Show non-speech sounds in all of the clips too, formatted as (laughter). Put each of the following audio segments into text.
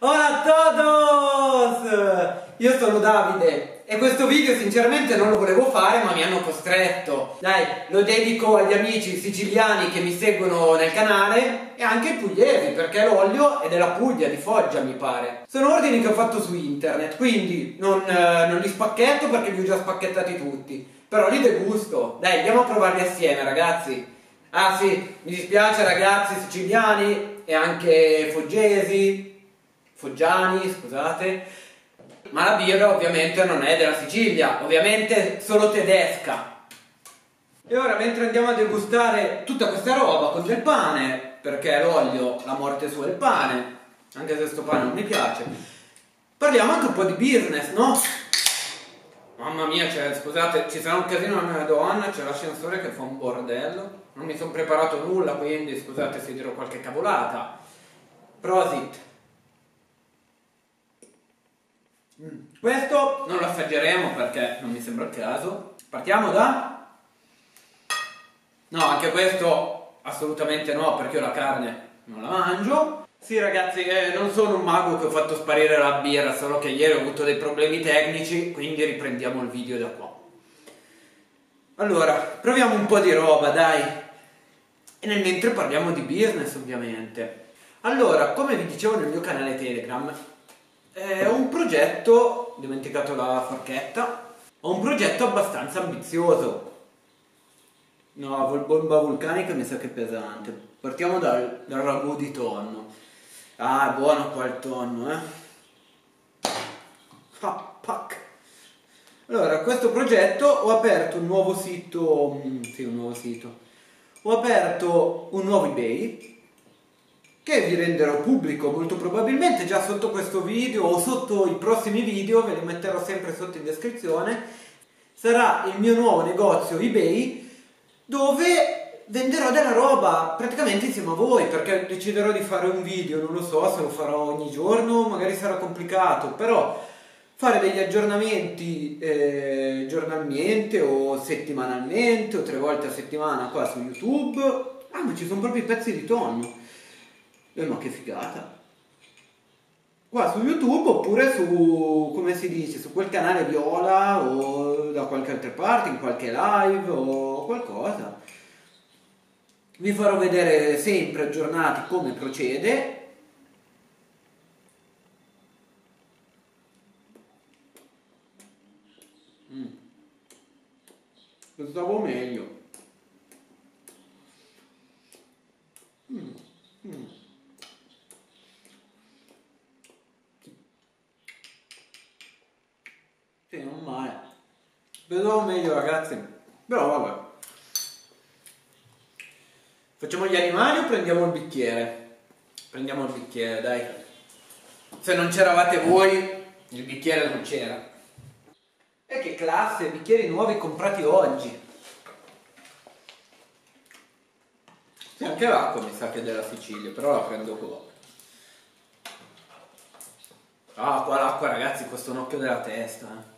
Hola a todos! Io sono Davide e questo video sinceramente non lo volevo fare ma mi hanno costretto. Dai, lo dedico agli amici siciliani che mi seguono nel canale e anche ai pugliesi perché l'olio è della Puglia, di Foggia mi pare. Sono ordini che ho fatto su internet, quindi non, eh, non li spacchetto perché li ho già spacchettati tutti. Però li degusto. Dai, andiamo a provarli assieme ragazzi. Ah sì, mi dispiace ragazzi siciliani e anche foggesi, foggiani, scusate, ma la birra ovviamente non è della Sicilia, ovviamente solo tedesca. E ora mentre andiamo a degustare tutta questa roba con del pane, perché l'olio, la morte sua è il pane, anche se sto pane non mi piace, parliamo anche un po' di business, no? Mamma mia, cioè, scusate, ci sarà un casino nella donna, c'è l'ascensore che fa un bordello. Non mi sono preparato nulla, quindi scusate se dirò qualche cavolata. Prosit. Mm. Questo non lo assaggeremo perché non mi sembra il caso. Partiamo da... No, anche questo assolutamente no, perché io la carne non la mangio. Sì ragazzi, eh, non sono un mago che ho fatto sparire la birra, solo che ieri ho avuto dei problemi tecnici, quindi riprendiamo il video da qua. Allora, proviamo un po' di roba, dai. E nel mentre parliamo di business, ovviamente. Allora, come vi dicevo nel mio canale Telegram, è un progetto, ho dimenticato la forchetta, ho un progetto abbastanza ambizioso. No, bomba vulcanica mi sa che è pesante. Partiamo dal, dal ragù di tonno. Ah, è buono qua il tonno, eh. Ah, pac. Allora, questo progetto ho aperto un nuovo sito, mm, sì, un nuovo sito. Ho aperto un nuovo eBay che vi renderò pubblico molto probabilmente già sotto questo video o sotto i prossimi video, ve li metterò sempre sotto in descrizione. Sarà il mio nuovo negozio eBay dove venderò della roba praticamente insieme a voi perché deciderò di fare un video, non lo so se lo farò ogni giorno, magari sarà complicato, però fare degli aggiornamenti eh, giornalmente o settimanalmente o tre volte a settimana qua su YouTube. Ah, ma ci sono proprio i pezzi di tonno. Eh, ma che figata! Qua su YouTube oppure su, come si dice, su quel canale Viola o da qualche altra parte, in qualche live o qualcosa vi farò vedere sempre aggiornati come procede mm. pensavo meglio mm. Mm. Sì, non male pensavo meglio ragazzi però vabbè Facciamo gli animali o prendiamo il bicchiere? Prendiamo il bicchiere, dai. Se non c'eravate voi, il bicchiere non c'era. E che classe, bicchieri nuovi comprati oggi. Sì, anche l'acqua mi sa che è della Sicilia, però la prendo qua. Ah, qua l'acqua ragazzi costa un occhio della testa. Eh.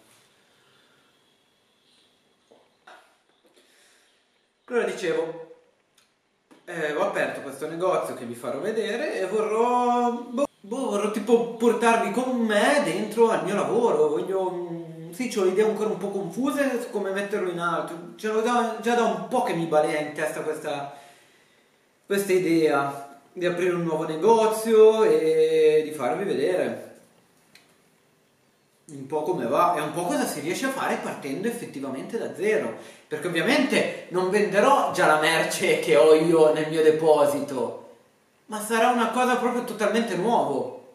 Allora dicevo, eh, ho aperto questo negozio che vi farò vedere e vorrò, boh, boh, vorrò tipo portarvi con me dentro al mio lavoro. Voglio, mm, sì, ho le idee ancora un po' confuse su come metterlo in alto. Ce l'ho già, già da un po' che mi balea in testa questa, questa idea di aprire un nuovo negozio e di farvi vedere un po' come va e un po' cosa si riesce a fare partendo effettivamente da zero. Perché ovviamente non venderò già la merce che ho io nel mio deposito ma sarà una cosa proprio totalmente nuovo.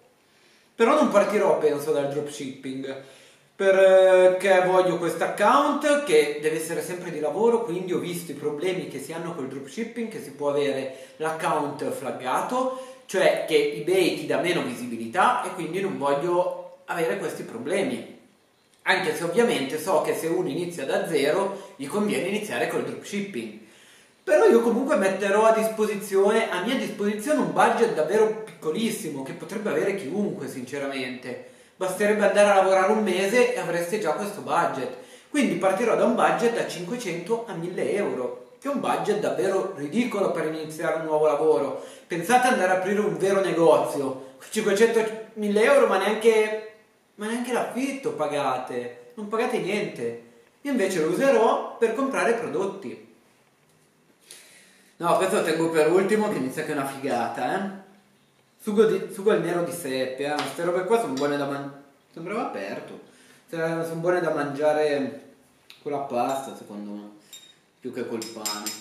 Però non partirò penso dal dropshipping perché voglio questo account che deve essere sempre di lavoro quindi ho visto i problemi che si hanno col dropshipping che si può avere l'account flaggato cioè che ebay ti dà meno visibilità e quindi non voglio avere questi problemi. Anche se ovviamente so che se uno inizia da zero gli conviene iniziare col dropshipping. Però io comunque metterò a disposizione, a mia disposizione un budget davvero piccolissimo che potrebbe avere chiunque sinceramente. Basterebbe andare a lavorare un mese e avreste già questo budget. Quindi partirò da un budget da 500 a 1000 euro, che è un budget davvero ridicolo per iniziare un nuovo lavoro. Pensate ad andare ad aprire un vero negozio, 500 1000 euro, ma neanche, ma neanche l'affitto pagate, non pagate niente. Io invece lo userò per comprare prodotti. No, questo lo tengo per ultimo, che sa che è una figata, eh. Sugo, di, sugo al nero di seppia, queste robe qua sono buone da mangiare. Sembrava aperto. Sono buone da mangiare con la pasta, secondo me, più che col pane.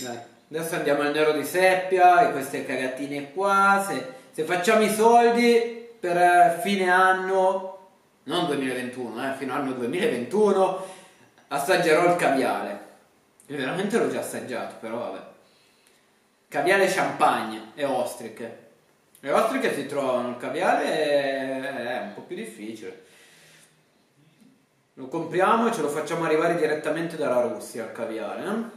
Dai, adesso andiamo al nero di seppia e queste cagatine qua. Se, se facciamo i soldi per eh, fine anno, non 2021, eh, fino all'anno 2021, assaggerò il caviale. Io veramente l'ho già assaggiato, però vabbè. Caviale champagne e ostriche. Le ostriche si trovano, il caviale è un po' più difficile. Lo compriamo e ce lo facciamo arrivare direttamente dalla Russia il caviale.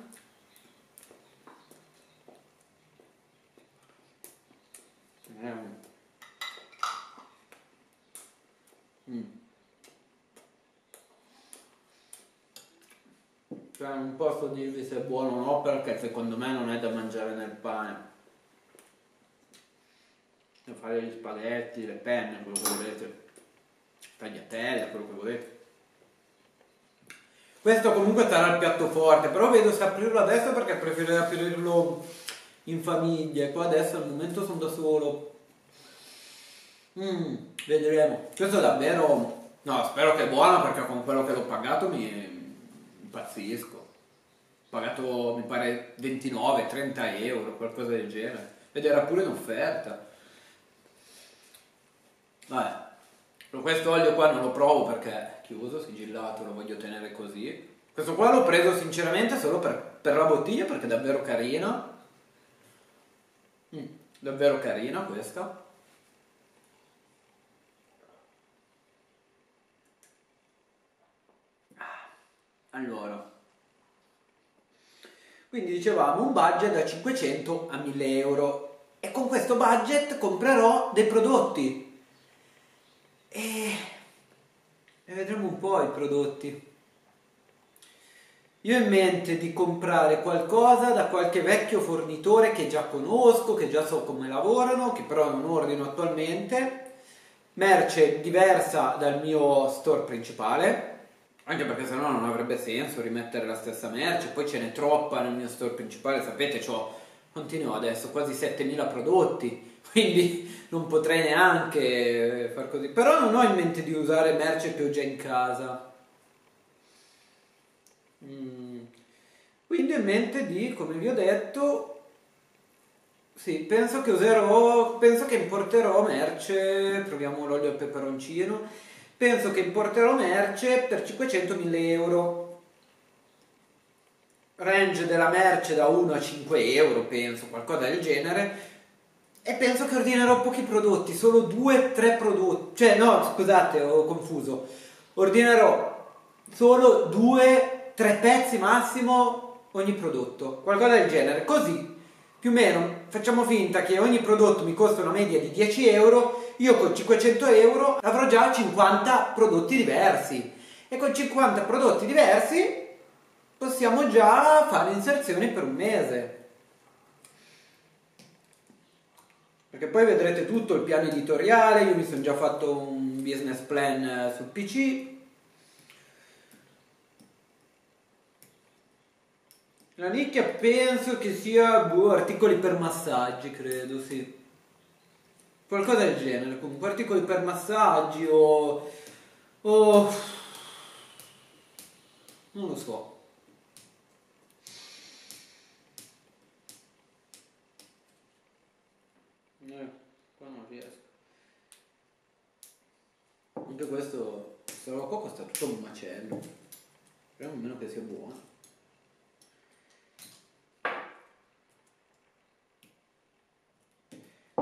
Eh? Mm. Cioè non posso dirvi se è buono o no perché secondo me non è da mangiare nel pane da fare gli spaghetti, le penne, quello che volete, tagliatelle, quello che volete. Questo comunque sarà il piatto forte, però vedo se aprirlo adesso perché preferirei aprirlo in famiglia. Qua adesso al momento sono da solo. Mm, vedremo. Questo è davvero... No, spero che è buono perché con quello che l'ho pagato mi impazzisco. Ho pagato mi pare 29-30 euro, qualcosa del genere. Ed era pure in offerta. Vabbè, questo olio qua non lo provo perché è chiuso, sigillato, lo voglio tenere così. Questo qua l'ho preso sinceramente solo per, per, la bottiglia perché è davvero carina. Mm, davvero carina questa. Allora, quindi dicevamo un budget da 500 a 1000 euro. E con questo budget comprerò dei prodotti. E, e vedremo un po' i prodotti. Io ho in mente di comprare qualcosa da qualche vecchio fornitore che già conosco, che già so come lavorano, che però non ordino attualmente, merce diversa dal mio store principale, anche perché sennò non avrebbe senso rimettere la stessa merce, poi ce n'è troppa nel mio store principale, sapete, ho, continuo adesso, quasi 7000 prodotti, (laughs) quindi non potrei neanche far così. Però non ho in mente di usare merce che ho già in casa. Mm. Quindi ho in mente di, come vi ho detto, sì, penso che userò, penso che importerò merce, proviamo l'olio al peperoncino, penso che importerò merce per 500.000 euro. Range della merce da 1 a 5 euro, penso, qualcosa del genere e penso che ordinerò pochi prodotti, solo due, tre prodotti. Cioè, no, scusate, ho confuso. Ordinerò solo due, tre pezzi massimo ogni prodotto, qualcosa del genere. Così, più o meno, facciamo finta che ogni prodotto mi costa una media di 10 euro, io con 500 euro avrò già 50 prodotti diversi. E con 50 prodotti diversi possiamo già fare inserzioni per un mese. perché poi vedrete tutto il piano editoriale, io mi sono già fatto un business plan sul PC. La nicchia penso che sia boh, articoli per massaggi, credo, sì. Qualcosa del genere, comunque articoli per massaggi o... o... non lo so. Anche questo, questa roba qua costa tutto un macello. Speriamo almeno che sia buono.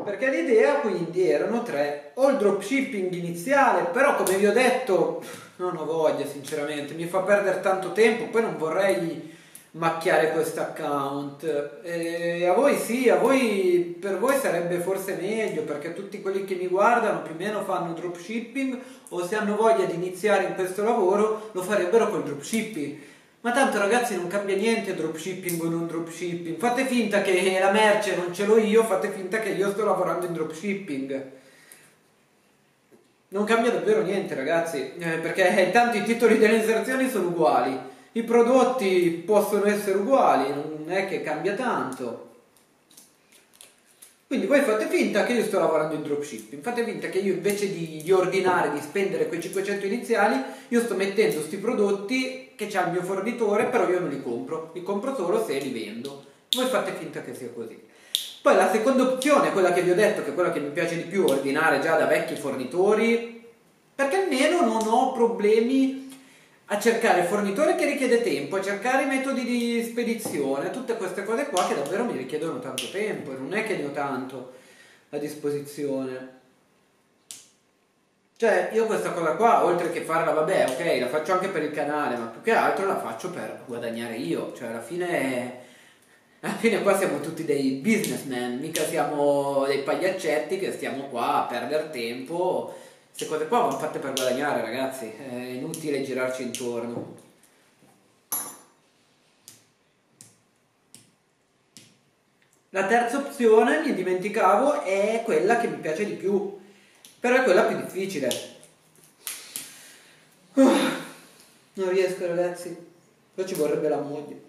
Perché l'idea quindi erano tre, o il dropshipping iniziale, però come vi ho detto non ho voglia sinceramente, mi fa perdere tanto tempo, poi non vorrei macchiare questo account. E a voi sì, a voi, per voi sarebbe forse meglio perché tutti quelli che mi guardano più o meno fanno dropshipping o se hanno voglia di iniziare in questo lavoro lo farebbero col dropshipping. Ma tanto ragazzi non cambia niente dropshipping o non dropshipping. Fate finta che la merce non ce l'ho io, fate finta che io sto lavorando in dropshipping. Non cambia davvero niente, ragazzi, eh, perché intanto i titoli delle inserzioni sono uguali, i prodotti possono essere uguali, non è che cambia tanto. Quindi voi fate finta che io sto lavorando in dropshipping, fate finta che io invece di, di ordinare, di spendere quei 500 iniziali, io sto mettendo questi prodotti che c'ha il mio fornitore, però io non li compro, li compro solo se li vendo. Voi fate finta che sia così. Poi la seconda opzione, quella che vi ho detto, che è quella che mi piace di più, ordinare già da vecchi fornitori, perché almeno non ho problemi a cercare fornitore che richiede tempo, a cercare metodi di spedizione, tutte queste cose qua che davvero mi richiedono tanto tempo e non è che ne ho tanto a disposizione. Cioè, io questa cosa qua, oltre che farla, vabbè, ok, la faccio anche per il canale, ma più che altro la faccio per guadagnare io. Cioè, alla fine, (laughs) alla fine qua siamo tutti dei businessmen, mica siamo dei pagliaccetti che stiamo qua a perdere tempo queste cose qua vanno fatte per guadagnare, ragazzi. È inutile girarci intorno. La terza opzione, mi dimenticavo, è quella che mi piace di più, però è quella più difficile. Uh, non riesco ragazzi, poi ci vorrebbe la moglie.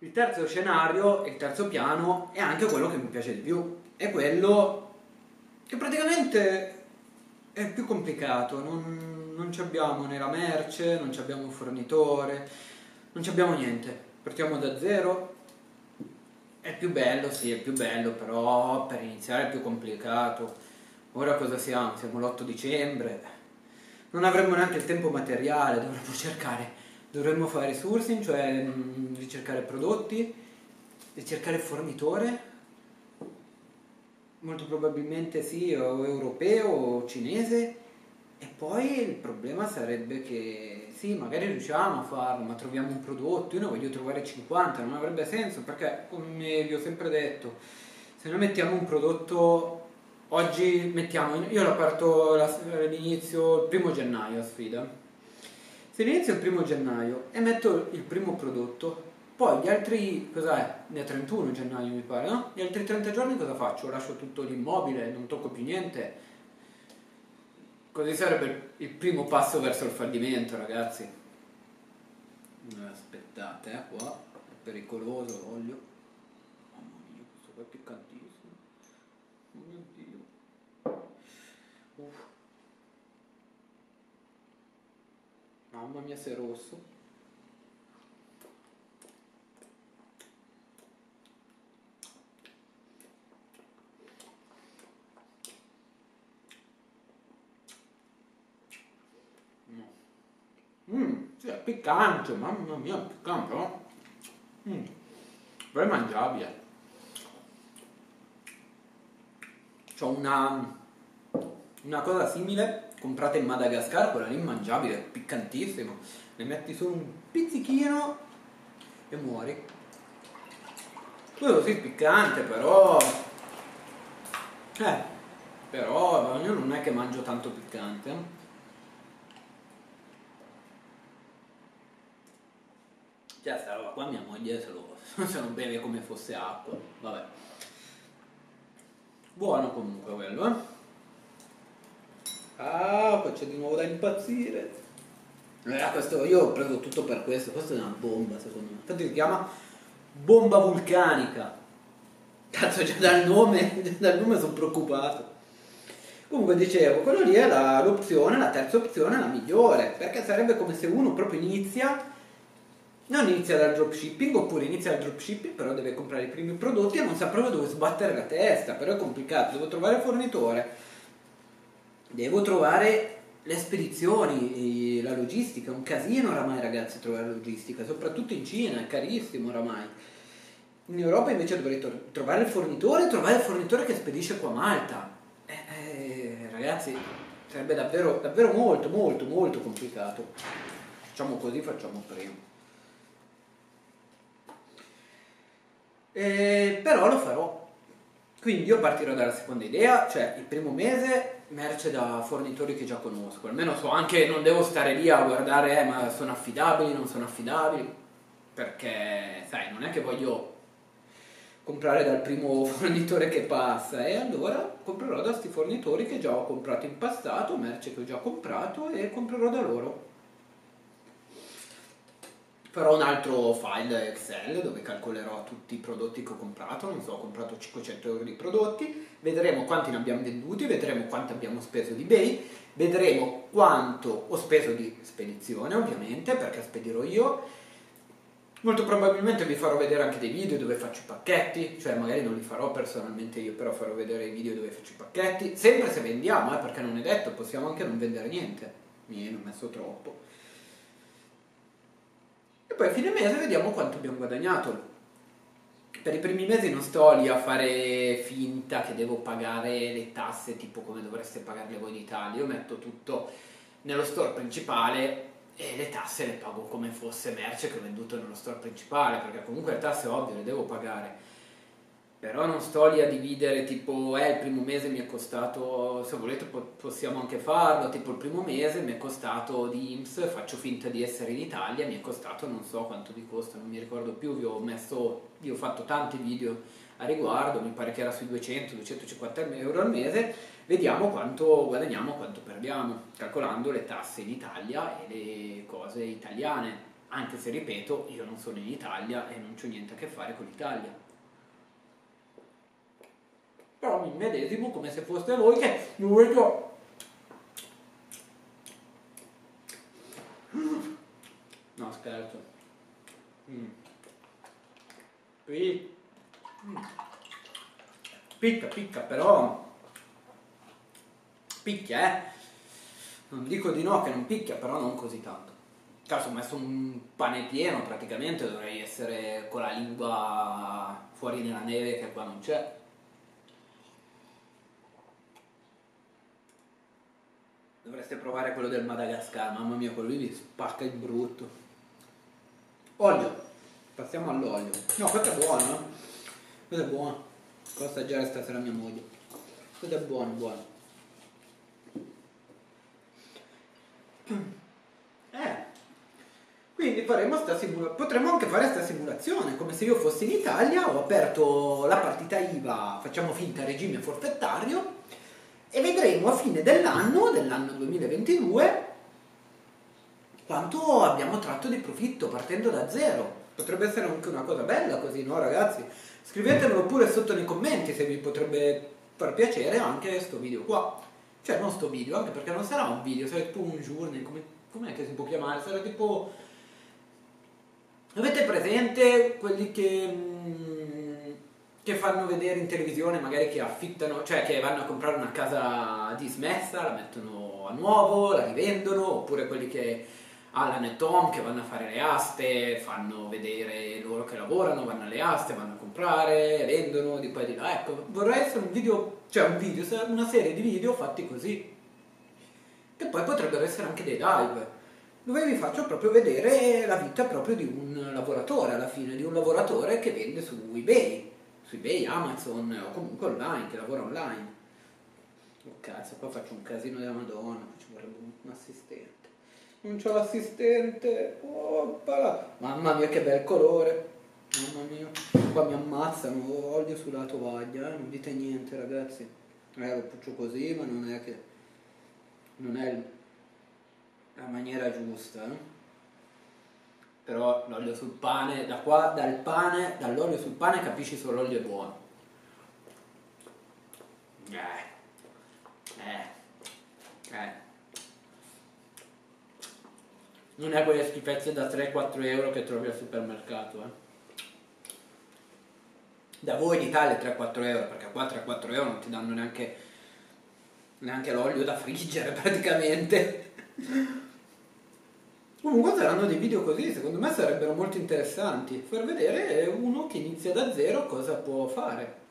Il terzo scenario, il terzo piano, è anche quello che mi piace di più, è quello che praticamente è più complicato, non, non abbiamo né la merce, non abbiamo un fornitore, non abbiamo niente, partiamo da zero, è più bello, sì, è più bello, però per iniziare è più complicato. Ora cosa siamo? Siamo l'8 dicembre, non avremmo neanche il tempo materiale, dovremmo cercare, dovremmo fare sourcing, cioè mm, ricercare prodotti, ricercare fornitore molto probabilmente sì, o europeo o cinese, e poi il problema sarebbe che sì, magari riusciamo a farlo, ma troviamo un prodotto, io ne voglio trovare 50, non avrebbe senso perché, come vi ho sempre detto, se noi mettiamo un prodotto, oggi mettiamo, io la parto all'inizio, il primo gennaio a sfida, se inizio il primo gennaio e metto il primo prodotto, poi gli altri, cos'è? Ne è 31 gennaio mi pare, no? Gli altri 30 giorni cosa faccio? Lascio tutto l'immobile, non tocco più niente. Così sarebbe il primo passo verso il fallimento, ragazzi. Aspettate, eh, qua. È pericoloso l'olio. Mamma mia, questo qua è piccantissimo. Oh mio Dio. Uff. Mamma mia, se è rosso. Sì, è piccante, mamma mia, piccante, no? Mm. Però è mangiabile. C'ho una, una cosa simile comprata in Madagascar, quella lì mangiabile, piccantissimo. Ne metti solo un pizzichino e muori. Quello sì, piccante, però... Eh, però io non è che mangio tanto piccante. Cioè, sta roba qua mia moglie se lo, (laughs) se lo beve come fosse acqua. Vabbè. Buono comunque quello, eh. Ah, poi c'è di nuovo da impazzire. Eh, questo, io ho preso tutto per questo, questa è una bomba secondo me. Infatti si chiama bomba vulcanica. Cazzo, già dal nome, (laughs) dal nome sono preoccupato. Comunque dicevo, quello lì è la, l'opzione, la terza opzione, la migliore, perché sarebbe come se uno proprio inizia non inizia dal dropshipping oppure inizia dal dropshipping però deve comprare i primi prodotti e non sa proprio dove sbattere la testa però è complicato. Devo trovare il fornitore. Devo trovare le spedizioni la logistica. È un casino oramai ragazzi trovare logistica soprattutto in Cina è carissimo oramai. In Europa invece dovrei trovare il fornitore e trovare il fornitore che spedisce qua a Malta. Eh, eh, ragazzi sarebbe davvero, davvero molto molto molto complicato. Facciamo così facciamo prima eh, però lo farò. Quindi io partirò dalla seconda idea, cioè il primo mese merce da fornitori che già conosco, almeno so anche non devo stare lì a guardare eh, ma sono affidabili, non sono affidabili, perché sai, non è che voglio comprare dal primo (laughs) fornitore che passa e allora comprerò da questi fornitori che già ho comprato in passato, merce che ho già comprato e comprerò da loro. Farò un altro file Excel dove calcolerò tutti i prodotti che ho comprato, non so, ho comprato 500 euro di prodotti, vedremo quanti ne abbiamo venduti, vedremo quanto abbiamo speso di eBay, vedremo quanto ho speso di spedizione ovviamente perché spedirò io. Molto probabilmente vi farò vedere anche dei video dove faccio i pacchetti, cioè magari non li farò personalmente io, però farò vedere i video dove faccio i pacchetti, sempre se vendiamo, eh, perché non è detto, possiamo anche non vendere niente, mi ho messo troppo. Poi a fine mese vediamo quanto abbiamo guadagnato. Per i primi mesi non sto lì a fare finta che devo pagare le tasse tipo come dovreste pagarle voi in Italia, io metto tutto nello store principale e le tasse le pago come fosse merce che ho venduto nello store principale, perché comunque le tasse ovvio le devo pagare. Però non sto lì a dividere tipo, eh, il primo mese mi è costato, se volete possiamo anche farlo, tipo il primo mese mi è costato di IMSS, faccio finta di essere in Italia, mi è costato non so quanto vi costa, non mi ricordo più, vi ho messo, vi ho fatto tanti video a riguardo, mi pare che era sui 200-250 euro al mese, vediamo quanto guadagniamo, quanto perdiamo, calcolando le tasse in Italia e le cose italiane, anche se ripeto, io non sono in Italia e non ho niente a che fare con l'Italia. Però mi medesimo come se foste voi che dovete... No, scherzo. Mm. Mm. Picca, picca, però Picchia, eh? Non dico di no che non picchia, però non così tanto. Caso ho messo un pane pieno, praticamente dovrei essere con la lingua fuori nella neve che qua non c'è. Dovreste provare quello del Madagascar, mamma mia, quello lì vi spacca il brutto. Olio, passiamo all'olio. No, questo è buono? Questo è buono. Posso assaggiare stasera mia moglie. Questo è buono, buono. (clears throat) Eh. Quindi faremo sta simula- potremmo anche fare questa simulazione, come se io fossi in Italia, ho aperto la partita IVA, facciamo finta regime forfettario, e vedremo a fine dell'anno, dell'anno 2022, quanto abbiamo tratto di profitto partendo da zero. Potrebbe essere anche una cosa bella così, no ragazzi? Scrivetemelo pure sotto nei commenti se vi potrebbe far piacere anche questo video qua. Cioè, non sto video, anche perché non sarà un video, sarà tipo un journey, come, com'è che si può chiamare? Sarà tipo... Avete presente quelli che, mm, che fanno vedere in televisione, magari che affittano, cioè che vanno a comprare una casa dismessa, la mettono a nuovo, la rivendono, oppure quelli che Alan e Tom che vanno a fare le aste, fanno vedere loro che lavorano, vanno alle aste, vanno a comprare, vendono di qua e di là. Ecco, vorrei essere un video, cioè un video, una serie di video fatti così. Che poi potrebbero essere anche dei live, dove vi faccio proprio vedere la vita proprio di un lavoratore alla fine, di un lavoratore che vende su eBay, su eBay, Amazon o comunque online, che lavora online. Oh cazzo, qua faccio un casino della madonna, ci vorrebbe un assistente non c'ho l'assistente, Oppala. mamma mia che bel colore, mamma mia, qua mi ammazzano, olio sulla tovaglia, eh? non dite niente ragazzi, eh, lo puccio così ma non è che, non è la maniera giusta, eh? Però l'olio sul pane, da qua dal pane, dall'olio sul pane capisci se l'olio è buono. Eh, eh, eh non è quelle schifezze da 3-4 euro che trovi al supermercato eh. da voi in Italia 3-4 euro perché qua 3-4 euro non ti danno neanche neanche l'olio da friggere (laughs) praticamente comunque saranno dei video così secondo me sarebbero molto interessanti per vedere uno che inizia da zero cosa può fare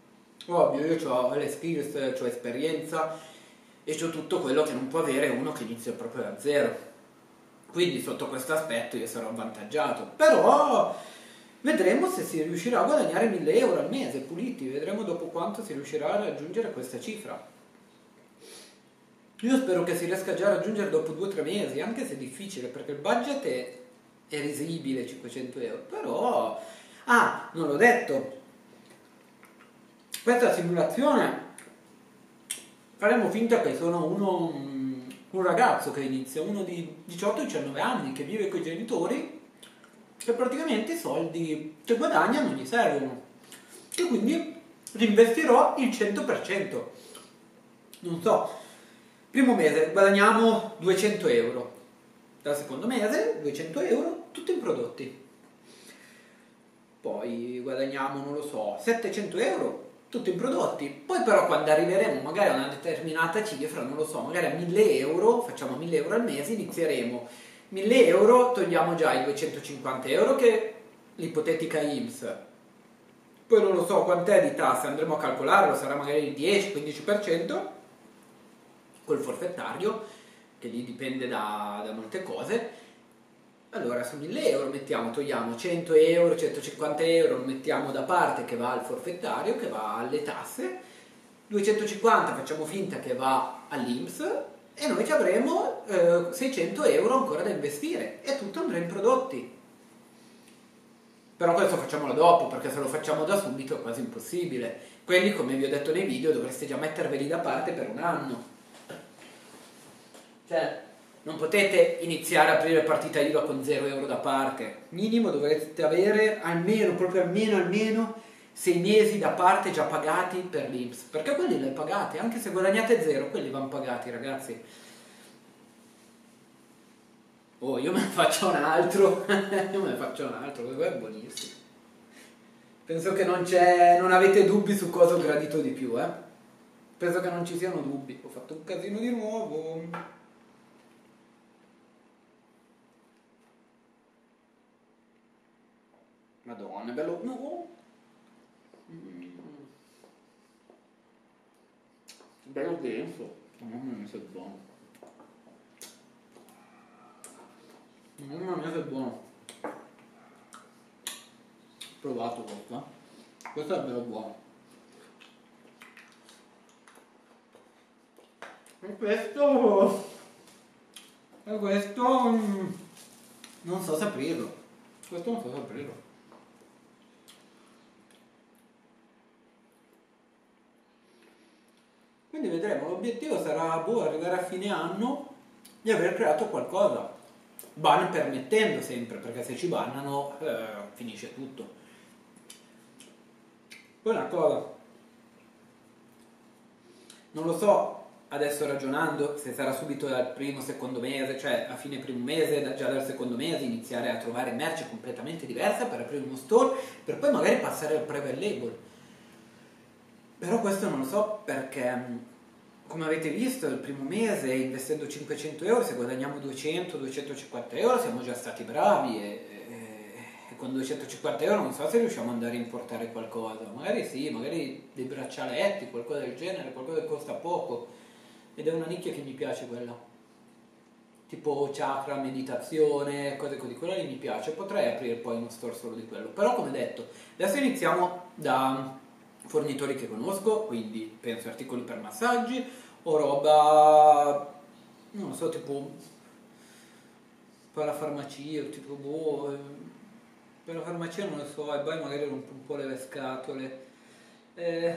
ovvio io ho le skills ho esperienza e ho tutto quello che non può avere uno che inizia proprio da zero quindi sotto questo aspetto io sarò avvantaggiato. Però vedremo se si riuscirà a guadagnare 1000 euro al mese puliti, vedremo dopo quanto si riuscirà a raggiungere questa cifra. Io spero che si riesca già a raggiungere dopo 2-3 mesi, anche se è difficile, perché il budget è, è risibile, 500 euro. Però, ah, non l'ho detto, questa simulazione faremo finta che sono uno, un ragazzo che inizia, uno di 18-19 anni che vive con i genitori e praticamente i soldi che guadagna non gli servono e quindi rinvestirò il 100%. Non so, primo mese guadagniamo 200 euro, dal secondo mese 200 euro, tutto in prodotti. Poi guadagniamo, non lo so, 700 euro, tutto in prodotti. Poi però quando arriveremo magari a una determinata cifra, non lo so, magari a 1000 euro, facciamo 1000 euro al mese, inizieremo 1000 euro, togliamo già i 250 euro che l'ipotetica IMSS. Poi non lo so quant'è di tasse, andremo a calcolarlo, sarà magari il 10-15% col forfettario, che lì dipende da, da molte cose allora su 1000 euro mettiamo, togliamo 100 euro, 150 euro, lo mettiamo da parte che va al forfettario, che va alle tasse, 250 facciamo finta che va all'Inps e noi ci avremo eh, 600 euro ancora da investire e tutto andrà in prodotti. Però questo facciamolo dopo, perché se lo facciamo da subito è quasi impossibile. Quelli, come vi ho detto nei video, dovreste già metterveli da parte per un anno. Cioè, non potete iniziare a aprire partita IVA con 0 euro da parte. Minimo dovrete avere almeno, proprio almeno, almeno 6 mesi da parte già pagati per l'Inps. Perché quelli li pagate, anche se guadagnate 0, quelli vanno pagati, ragazzi. Oh, io me ne faccio un altro. (laughs) io me ne faccio un altro, questo è buonissimo. Penso che non, non avete dubbi su cosa ho gradito di più, eh. Penso che non ci siano dubbi. Ho fatto un casino di nuovo. Madonna, è bello. No. Mm. Bello denso. Mamma mia, se è buono. Mamma mia, se è buono. Provato questo. Eh. Questo è bello buono. E questo. E questo. Mm, non so se aprirlo. Questo non so se aprirlo. Quindi vedremo, l'obiettivo sarà boh, arrivare a fine anno di aver creato qualcosa, ban permettendo sempre, perché se ci bannano eh, finisce tutto. Poi una cosa, non lo so adesso ragionando se sarà subito dal primo, secondo mese, cioè a fine primo mese, già dal secondo mese iniziare a trovare merce completamente diversa per aprire uno store, per poi magari passare al private label però questo non lo so perché, come avete visto, il primo mese investendo 500 euro, se guadagniamo 200-250 euro siamo già stati bravi e, e, e, con 250 euro non so se riusciamo ad andare a importare qualcosa. Magari sì, magari dei braccialetti, qualcosa del genere, qualcosa che costa poco. Ed è una nicchia che mi piace quella. Tipo chakra, meditazione, cose così. Quella lì mi piace. Potrei aprire poi uno store solo di quello. Però come detto, adesso iniziamo da fornitori che conosco, quindi penso articoli per massaggi o roba, non so, tipo per la farmacia, tipo boh, eh, per la farmacia non lo so, e poi magari rompo un po' le scatole. Eh,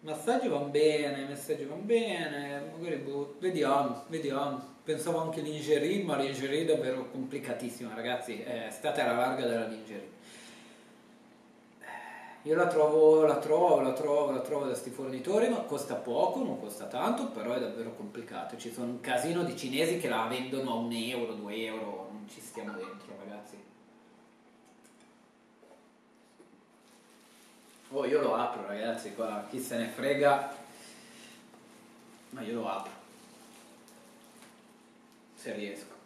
massaggi vanno bene, massaggi vanno bene, magari boh, vediamo, vediamo. Pensavo anche lingerie, ma lingerie è davvero complicatissima, ragazzi, è stata la larga della lingerie io la trovo, la trovo, la trovo, la trovo da questi fornitori, ma costa poco, non costa tanto, però è davvero complicato. Ci sono un casino di cinesi che la vendono a un euro, due euro, non ci stiamo dentro ragazzi. Oh, io lo apro ragazzi, qua chi se ne frega, ma io lo apro, se riesco.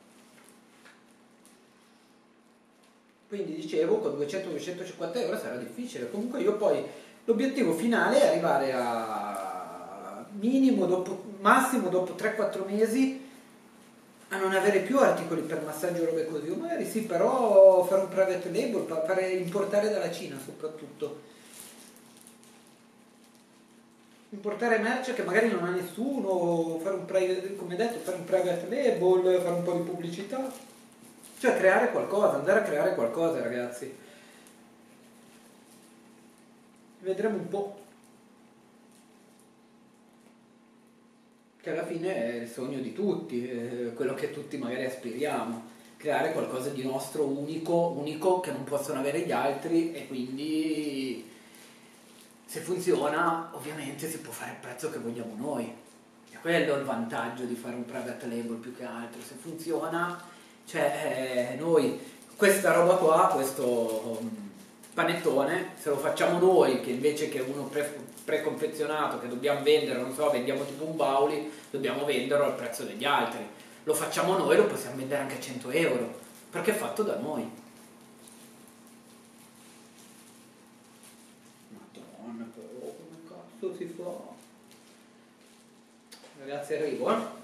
Quindi dicevo con 200-250 euro sarà difficile. Comunque io poi l'obiettivo finale è arrivare a minimo dopo, massimo dopo 3-4 mesi a non avere più articoli per massaggio o robe così, o magari sì, però fare un private label, fare importare dalla Cina soprattutto. Importare merce che magari non ha nessuno, fare un private, come detto, fare un private label, fare un po' di pubblicità. Cioè creare qualcosa, andare a creare qualcosa ragazzi. vedremo un po'. Che alla fine è il sogno di tutti, eh, quello che tutti magari aspiriamo, creare qualcosa di nostro unico, unico che non possono avere gli altri e quindi se funziona ovviamente si può fare il prezzo che vogliamo noi. E quello è il vantaggio di fare un private label più che altro, se funziona, cioè eh, noi questa roba qua, questo mm, panettone, se lo facciamo noi, che invece che uno pre- preconfezionato che dobbiamo vendere, non so, vendiamo tipo un bauli, dobbiamo venderlo al prezzo degli altri. Lo facciamo noi, lo possiamo vendere anche a 100 euro, perché è fatto da noi. Madonna, però, come cazzo si fa? Ragazzi, arrivo, eh?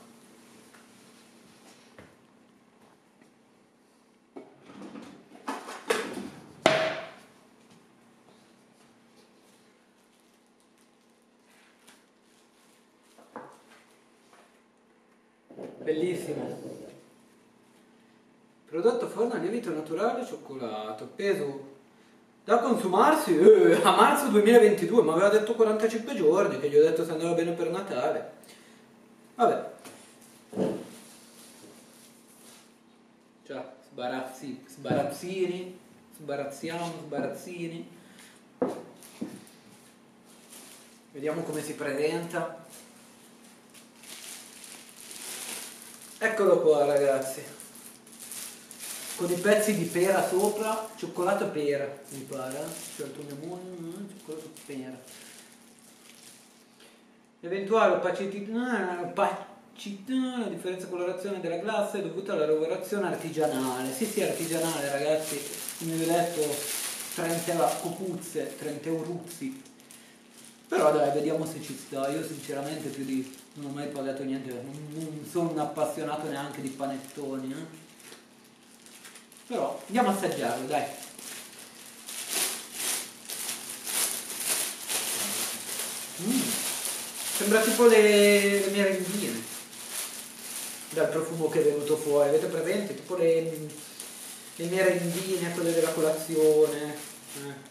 Bellissimo. Prodotto forno a lievito naturale cioccolato, peso da consumarsi eh, a marzo 2022, ma aveva detto 45 giorni, che gli ho detto se andava bene per Natale. Vabbè. Cioè, sbarazzi, sbarazzini, sbarazziamo, sbarazzini. Vediamo come si presenta. Eccolo qua ragazzi, con i pezzi di pera sopra, cioccolato pera mi pare, eh? scelto mia moglie, mm, cioccolato pera. Eventuale opacità, opacità, la differenza di colorazione della glassa è dovuta alla lavorazione artigianale. Sì, sì, artigianale ragazzi, come vi ho detto, 30 copuzze, 30 euruzzi. Però dai, vediamo se ci sta. Io sinceramente più di non ho mai pagato niente, non sono un appassionato neanche di panettoni, eh? Però andiamo a assaggiarlo, dai. Mm. Sembra tipo le, le merendine dal profumo che è venuto fuori, avete presente? Tipo le, le merendine, quelle della colazione. Eh.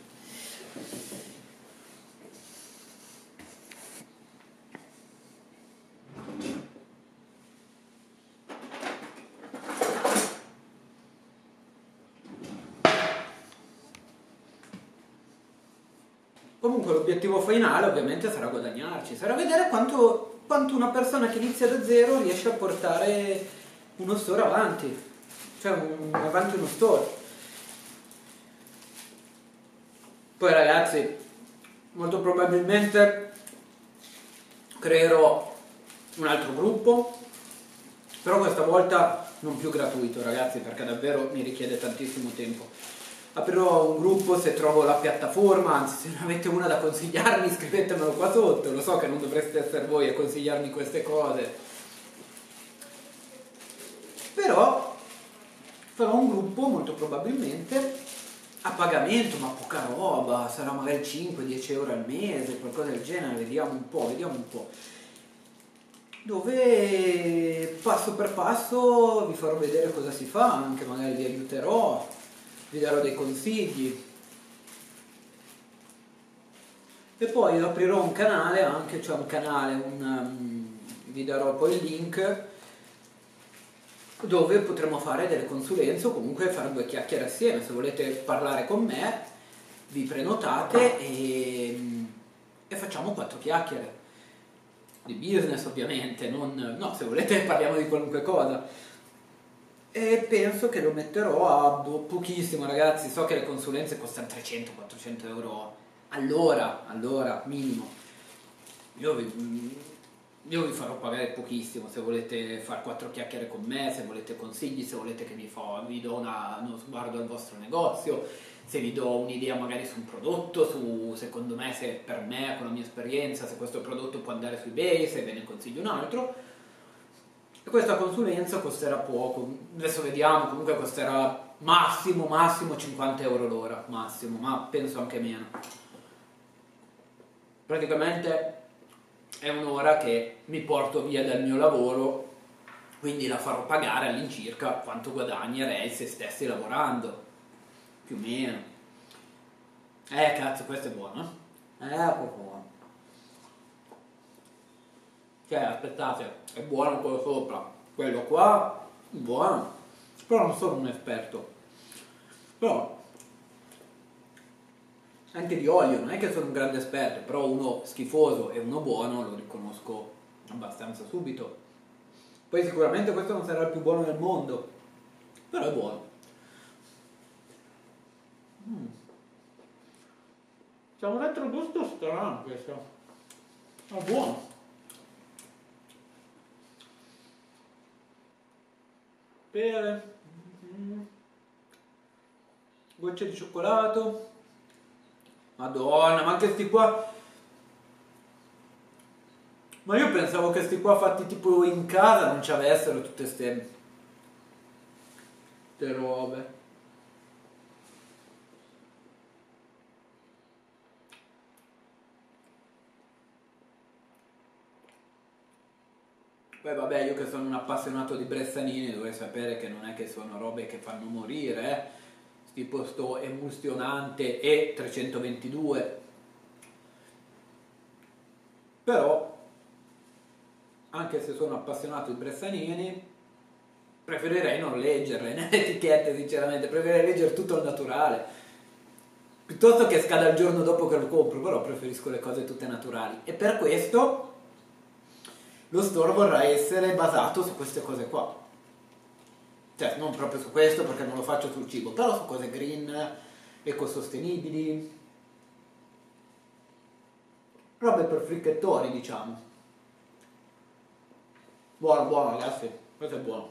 Comunque l'obiettivo finale ovviamente sarà guadagnarci, sarà vedere quanto, quanto una persona che inizia da zero riesce a portare uno store avanti, cioè un, avanti uno store. Poi ragazzi, molto probabilmente creerò un altro gruppo, però questa volta non più gratuito ragazzi perché davvero mi richiede tantissimo tempo aprirò un gruppo se trovo la piattaforma, anzi se ne avete una da consigliarmi (laughs) scrivetemelo qua sotto, lo so che non dovreste essere voi a consigliarmi queste cose. Però farò un gruppo molto probabilmente a pagamento, ma poca roba, sarà magari 5-10 euro al mese, qualcosa del genere, vediamo un po', vediamo un po'. Dove passo per passo vi farò vedere cosa si fa, anche magari vi aiuterò vi darò dei consigli. E poi aprirò un canale anche, cioè un canale, un, um, vi darò poi il link dove potremo fare delle consulenze o comunque fare due chiacchiere assieme, se volete parlare con me vi prenotate e, e facciamo quattro chiacchiere. Di business ovviamente, non, no, se volete (laughs) parliamo di qualunque cosa e penso che lo metterò a boh, pochissimo ragazzi. So che le consulenze costano 300-400 euro all'ora all'ora minimo. Io vi, io vi, farò pagare pochissimo. Se volete fare quattro chiacchiere con me se volete consigli se volete che vi, fa, vi do una, uno sguardo al vostro negozio se vi do un'idea magari su un prodotto su secondo me se per me con la mia esperienza se questo prodotto può andare su ebay se ve ne consiglio un altro e questa consulenza costerà poco, adesso vediamo, comunque costerà massimo, massimo 50 euro l'ora, massimo, ma penso anche meno. Praticamente è un'ora che mi porto via dal mio lavoro, quindi la farò pagare all'incirca quanto guadagnerei se stessi lavorando, più o meno. Eh cazzo, questo è buono. è proprio buono. Cioè, aspettate, è buono quello sopra. Quello qua, buono. Però non sono un esperto. Però anche di olio, non è che sono un grande esperto, però uno schifoso e uno buono lo riconosco abbastanza subito. Poi sicuramente questo non sarà il più buono del mondo, però è buono. Mm. C'è un retrogusto strano questo. È buono. Pere. Mm. Gocce di cioccolato. Madonna, ma anche sti qua... Ma io pensavo che sti qua fatti tipo in casa non ci avessero tutte ste... Ste robe. Poi vabbè, io che sono un appassionato di Bressanini dovrei sapere che non è che sono robe che fanno morire, eh. Tipo sto emulsionante E322 però anche se sono appassionato di Bressanini preferirei non leggerle (laughs) nelle etichette sinceramente preferirei leggere tutto al naturale. Piuttosto che scada il giorno dopo che lo compro però preferisco le cose tutte naturali. E per questo lo store vorrà essere basato su queste cose qua cioè non proprio su questo perché non lo faccio sul cibo, però su cose green, ecosostenibili, robe per fricchettoni diciamo. Buono, buono ragazzi, questo è buono.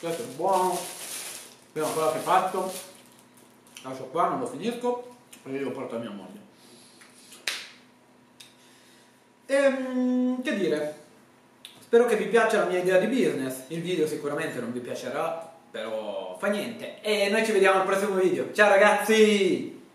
Questo è buono. Prima cosa che faccio, lascio qua, non lo finisco, e io lo porto a mia moglie. Ehm, che dire? Spero che vi piaccia la mia idea di business, il video sicuramente non vi piacerà, però fa niente. E noi ci vediamo al prossimo video. Ciao ragazzi!